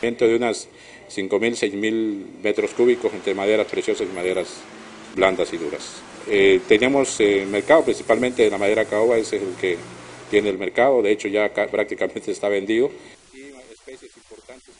dentro de unas 5.000, 6.000 metros cúbicos entre maderas preciosas y maderas blandas y duras. Eh, tenemos eh, mercado, principalmente de la madera caoba, ese es el que tiene el mercado, de hecho ya prácticamente está vendido. Y especies importantes.